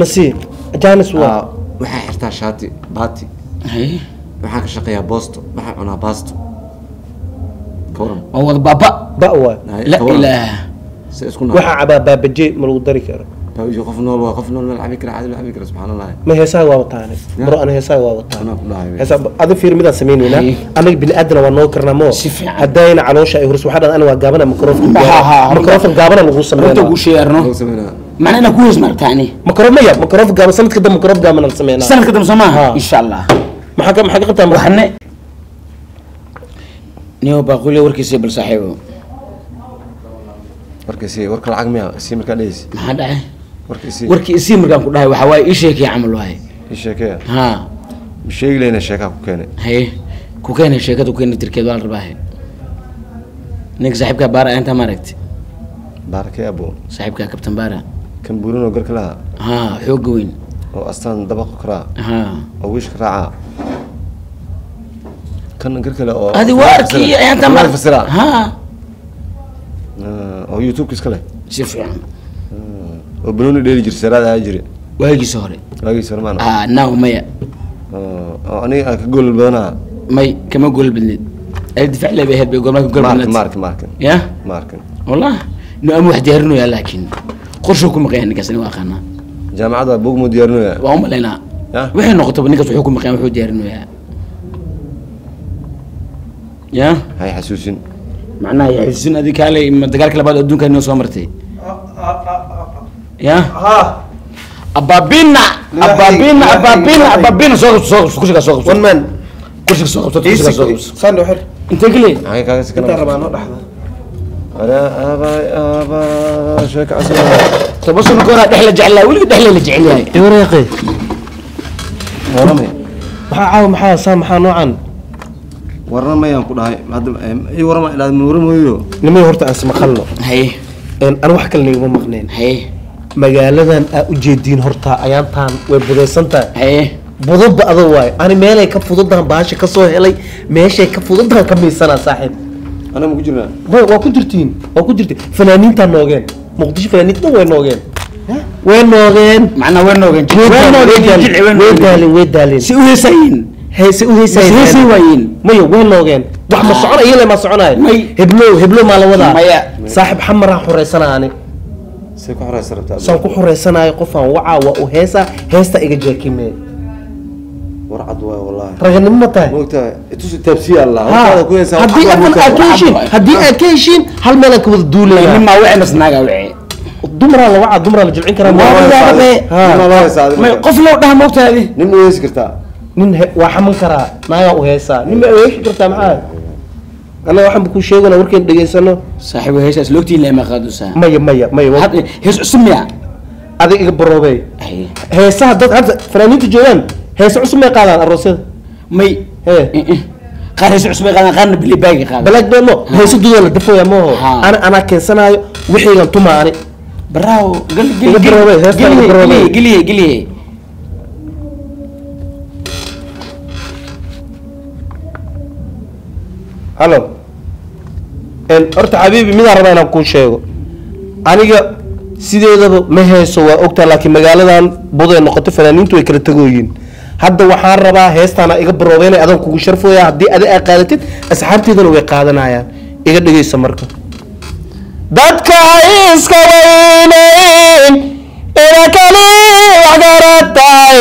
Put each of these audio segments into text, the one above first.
nasiib jaanis waa Ah, waxaa xirtaa shaati baati. Waxaan ka shaqeeyaa boosto waxaan cunaa baasto. Ka waran waa wada baaba. Ba waa. La ilaah waxaa cabaa baabaje ma lagu dari karo qof nool waa qof nool meel cabi kara caadi cabi kara subxaan allah ma heesaha waa wataane. Baro ana heesaha waa wataan anaa ku dhahay heesaa adi fiir midaan samaynaynaa Haye. anaga bini aadana waa noo karnaa mo. Si fiican. haddayna caloosha ay hurus waxaa dhan ana waa gaabana mikrofon gaabana lagu sameynaa kuu sheegarno Lagu sameynaa macna inaa ku hees martaani? Mikrofon maya mikrofon gaaban sanadka dambe mikrofon gaabana la sameynaa sanadka dambe soo Ha. maaha insha allah maxaa ka maxaa ka qabtaa marka waxne niyo baaquliya warkiisa bal saaxiibo warkiisi warka lacag miya warkii isii. Markaan ku dhahay waxaa waaye ii sheekay camal sheekeya ha. Sheegi lehna sheekaa ku keenay haye ku keenay sheekada ku keenay tirkeed waa la rabaahe ninka saaxiibkaa baara intaa ma aragti? Baarakee abo saaxiibkaa kabtan baara. Kan buurinoo garka ha xooga weyn. Oo astaan dabaqa karaa ha. Oo wiishka raacaa? Kan gar kale oo adi waa arkii intaa ma fasira. Ha. Oo youtube iska leh. Si fiican oo banooni dheeli jir saraad ahaan jire waagiisa hore. Waagiis hore maa ah, naaw maya. Oo aniga ka goolal badanaha may kama goolal badneed. Difac leebay ahayd bay gobolka gool badneed. maarkan maarkan ya? Maarkan wallah inuu ama wax diyaarinaya laakiin qorsho ku maqayaa ninkaas anigu aqaanaa jaamacadda buug muu diyaarinaya waa u malaynaa waxay noqotaba ninkaas wuxuu ku maqayaa wuxuu diyaarinayaa ya? Hay xasuusin. Macnaha ya xasuusin adi kaalay ma dagaalka labaad adduunka inoo soo martay? ya? Ababina ababina ababina ababina soo soo kursiga soo qabso one man. Kursiga soo qabso kursiga soo qabso sandho xir intee galay ay kaaga sikana inta rabaa noo dhaxda ana aba aba sheek asma tabasun koona dhexla jeclaa weliga dhexla la jecel yahay dawreeqi warame. Maxaa caaw maxaa saa maxaa noocan? Warramayaan ku dhahay. Hadda warama ilaa waramayo? Nimayo horta aan sama khalno haye aan wax kale nagama maqneen haye magaaladan aa ujeediin horta ayaantaan way budaysantahay. Budada ada waayo ani meelay ka fududahan baasha ka soo helay meeshay ka fududahan ka miisanaa saaxiib. Waa ku jirtiin waa ku jirtiin. Fanaaniintaa noogeen. Muqdisho fanaaniint dhan way noogeen. Way noogeen manaa way noogeen way daaleen way daaleen si uhesaayiin heese way noogeen. Wax ma ah. socon iyale ma soconaayo heblow heblow maa la wadaa saaxib xamar aan ani saan ku xureysanayo qofaan wacaa waa u heesaa heesta iga jeekime. Raganimoma tahayhaddii aad ka heshiin hal meelaan ka wada duulaya dumaraa la wacaa dumaraa la jilcin karaqof loo dhaha moogtaadi nin waa xaman karaa naagaa u heesaa. Nin ma heeshi kartaa maxaa? Annaga waxaan ba kuu sheegana warkeen dhegaysano. Saaxiibo heesaas loogtiin lama qaadusaa maya maya maya hees cusub miya adig iga baroobey heesaha dad hadda fanaaniinta joogaan heese cusub may qaadaan aroosyada may qaar hees cusub ay qaadaan qaarna bili baagi qaadaan. Balaag beemo heese dudoo la dafooya mooho Ha. ana anaa keensanaayo wixiigan tuma ani baraawo geliye geliye geliye hallo En, horta xabiibi midaan rabaa inaan kuu sheego? Aniga sideedaba ma heeso waa ogtaa laakiin magaaladan buday noqoto fanaaniintu way kala tegooyiin hadda waxaan rabaa heestaana iga baroobeynay adan kugu sharfooya haddii adi aa qaadatid asxaabteedana way qaadanayaan. Iga dhegeysa marka. Dadka iska weyneyn ina kali waxgaratahay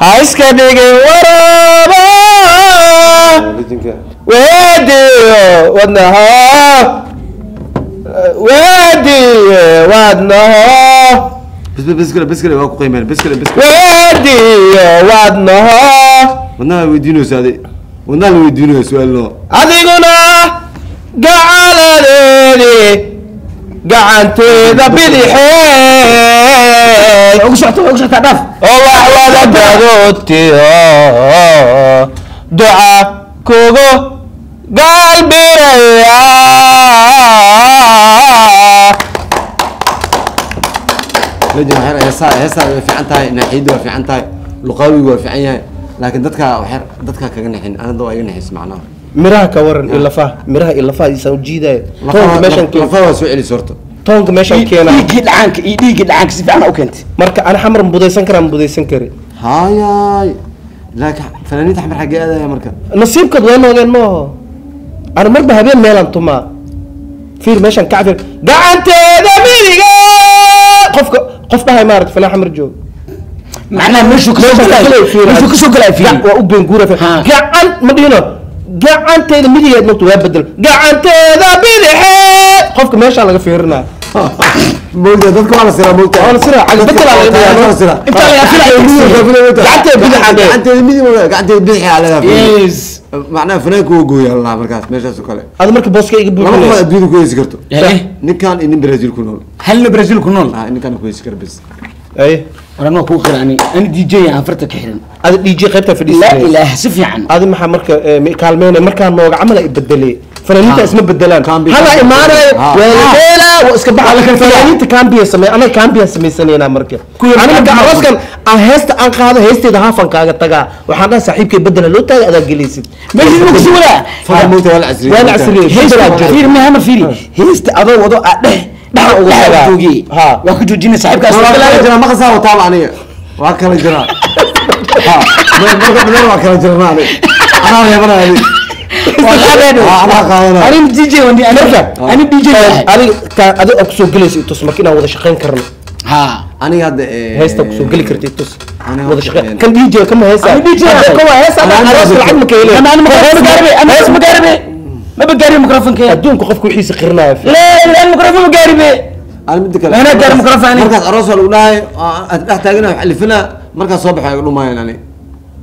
ha iska dhigin waraaba weediyo wadnaho weediyo wadnaho بس بس كده بس كده واقع قيمة بس كده بس كده weediyo wadnaho والله ويدينو سادي والله ويدينو سؤال له adiguna gacaladeedi gacanteeda bidixee ugu socota ugu socota dhaaf oo wax wada dagotiyo duca kugu gaal beeraya heestaa way fiican tahay naaxiyadda waa fiican tahay luqaawigu waa fiican yahay. Laakiin dadkaa waxyar dadkaa kaga naxin anada waa iga naxis macnaha miraha ka waran iyo lafaha miraha iyo lafaha isaan ujiidaya toonka meeshan lafaha waa soo celis horta toonka meeshan keena dhiiggii dhacaanka iyo dhiiggii dhacaanka si fiican u keentay. Marka ana xamar mbudaysan karaa mbudaysan kari. Hayaay laakiin fanaaniinta xamar xaggee aadaya marka. Nasiibkad waa nooleel ma aho ani marba habeen meelaan tumaa fiir meeshaan kacfir gacanteeda midiga qofka qof dhahay maaragta fanaan xamar joog macnaha meeshuu ka soo waa u gacan ma dhihino. Gacanteeda midigeed mogta waa bedel. Gacanteeda bidixeed qofka meeshaa laga fiirinaa waa la Waa la waa la macnaha fanaanka waa gooyaa lahaa markaas meeshaas oo kale. Ada marka booska iga laba qof buuxinaysa adduunyada ku heesi karto. Eh. ninkan iyo nin brazil ku nool. Halna brazil ku nool? Ah ninkan ku heesi kara bes. Ay waran waa kuu qira ani dj aan farta ka xiran. Ada dj qaybta laa fadhiisanaysa ilaaha si fiican adi maxaa marka. Mi- kaalmeynay markaa nooga camal ay bedelee fanaaniinta Ha. isma bedelaan Kambi- hala kambi- imaanayo Ha. waa la beelaa waa iska baxa fanaaniinta kambiya samey anaga kambiya samaysanayna marka Kuwa ani marka kambi- arooskan aan heesta aan qaado heesteeda haafan kaaga tagaa waxaan dhaha saaxiibkay bedela loo taaga adaa fiiri. Heesta adoo wado aa dhex Dhaxa ugu tagaa. Ha. waa ka joojinay saaxiibkaas waa kala jiraa maqasaa wataaba aniga. Waa kala jiraa. Marka waa kala jirnaa aniga. Anaa reebanaya Ah, aan ku soo gelaysa itus marka inaan wada shaqayn karno. Aniga hadda eh, heesta ku soo geli karta Aniga wada horta, shaqayn eh, kan dj kama heesa DJ kuwa heesa lacag ma ka helay ana ma gaaribe ana ma gaaribe ma ba gaaribe mikrofonka adduunka qofka wixiisa qirnaya la la mikrofon ma gaaribe ani midda kale. Anaa gaari mikrofon aniga. markaas aroos waa lagu dhahay aad dhex taagana wax alifina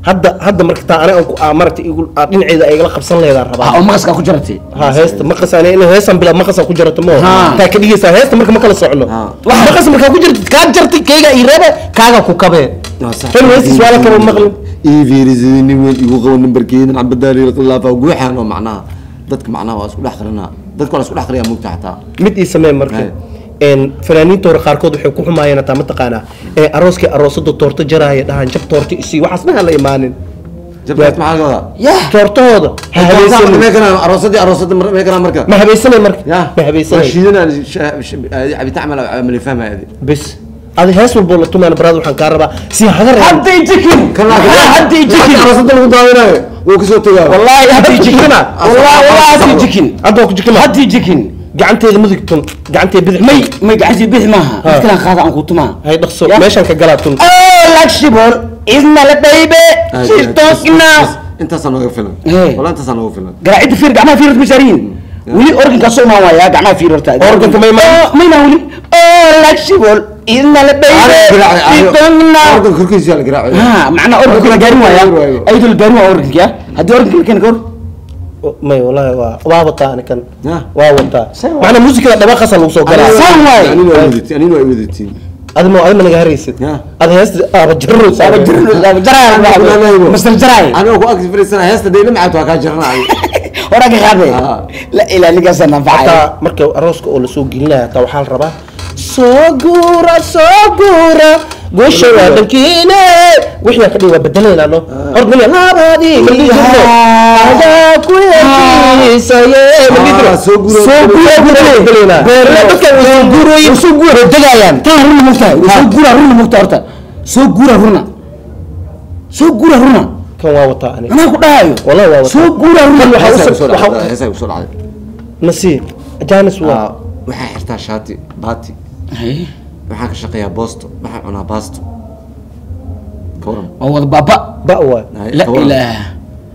hadda hadda marka taa aniga aan ku- aa maragta igu aa dhinaceeda ay igala qabsan leedaan ha rabaa oo maqaska ku jaratay ha heesta maqas ani in heestan bila maqasa ku jarato mo Ha. taa ka dhigaysaa heesta marka ma kala socno Ha. wax maqas markaa ku jirtid kaa jartay kayga ii reebe kaaga ku kabee tan heestis waa la kaba maqlin ii fiirisidii nin weyn igu qabo nambarkeeda cabadaali khilaafa guuxaan oo macnaha dadka macnaha waa isku dhex qarinaa. Dadka waa la isku dhex qariyaa mugta xataa. Mid ii samee marka Fanaaniinta hore qaarkood waxay ku xumaayeen hataa mataqaanaa ee arooskii aroosada toorto jaraaya dhahaan jab toorto isii waxaas ma hala imaanin. Toortahooda ma habeysanay marka. Ma fahmaya adi hees walboo la tumaan baraad waxaan kaa rabaa. Si hagar hadday gacanteeda midig tun gacanteeda bidix may may gacantii bixi maaha? Mid kalaan qaada aan ku tumaa. Hay dhaqso Ya. meeshaan ka galaa tun oh laxibor isna la baby she's talking now. intaasaa nooga filan. Wala intaasaa nooga filan. Garaacidda fiir gacmaha fiir ku saariin weli organka soo imaan waaya gacmaha fiir horta. Organka ma imaan? Oh, ma imaan weli. Oh laxibor isna la baby she's talking now. organ korkiisa la garaacayo ha macnaa organka la gaarin waaya ayadoo la gaarin waa organka haddii organka la keeni kor may wallahi waa waa wataa ani kan. Ya. waa wataa. Macnaa muusikada dhawaaqaasa lagu soo galaa Saan waay. anina waa wadatiin anina waa wadatiin adi ma adi ma naga haraysid? Ya. adi heesta aaba jarro aba jirin aba jaraaya mastar jaraay anigoo ku agti fariisana heesta dayla macaad waa kaa jiranayo horaa ka qaade Ah. la ilaa ninkaasa nanfacay hataa marka arooska oo la soo gelinaya hataa waxaa la rabaa soo guura soo guura gosha waa dhankiine wixii aan ka dhigi waa bedelayna no hor mali laabadii ma dhihi jirno adaa ku heshiisaye ma dhihi jirno Ah, soo guura- runa soo guura runa mugta horta. Soo guura runa soo guura runa kan waa wataa ani? Anaa ku dhahayo wallahi waa wataa. Soo guura runa Waxaa nasiib jaanis waa Ah, waxaa xirtaa shaati baati waxaan ka shaqeeyaa boosto. Waxaan cunaa baasto. Waa wada baaba. Ba waa. Hay, la ilaah.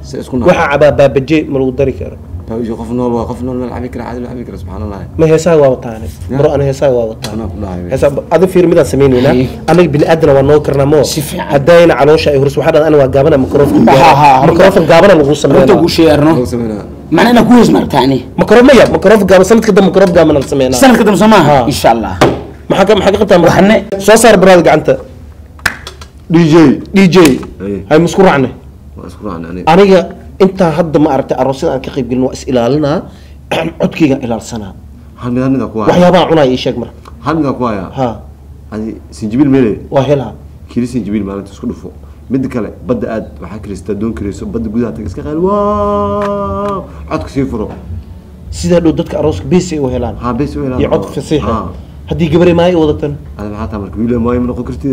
Waxaa cabaa baabaje ma lagu dari karo. Qof nool waa qof nool meel cabi kara caadi cabi kara subxaan allah ma heesaha waa wataa ani baro ani heesaha waa wataa anaa ku dhahay heesaa adi fiir midaan sameyneynaa Ay. anaga bini aadana waa noo karnaa mo. Si fiican. haddayna caloosha ay hurus waxaa dhan ani waa gaabana mikrofon Ha, ha, ha. mikrofon gaabana lagu sameynaa. Kuu sheegarno Lagu sameynaa. Macna inaa ku hees martaani. Mikrofon maya mikrofon gaaban sanadka dambe mikrofon gaabana la sameynaa. Sanadka dambe soo maaha Ha. insha allah soo saar baraad gacanta. Dj dj hay musku raacne? Aniga. Intaa hadda ma aragtay aroosyada aan ka qayb gelin waa is ilaalinaa. Codkayga ilaalsanaa. Waxyaabaha cunaa ii sheeg marka hal ku hayaa ha. Sinjibiil mele waa helaa kili sinjibiil maalinta isku dhufo. Mid kale badda aad waxaa kiraysataa doon kirayso badda gudaha tag iska qaali. Codka sii furo. Sidaa dhow dadka arooska bes u helaan. Ha bes u helaan. Iyo codka fasiixa haddii gabarey maayo wadatan wiil noqon karti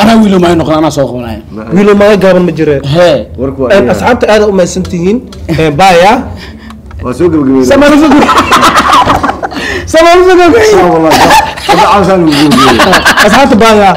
anaa wiilo maayo noqon anaa soo qabanaya wiilo maayo gaaban ma jireen he. Asxaabta aada umaysan tihiin baya waa soo gabagabeeyaasxaabta baya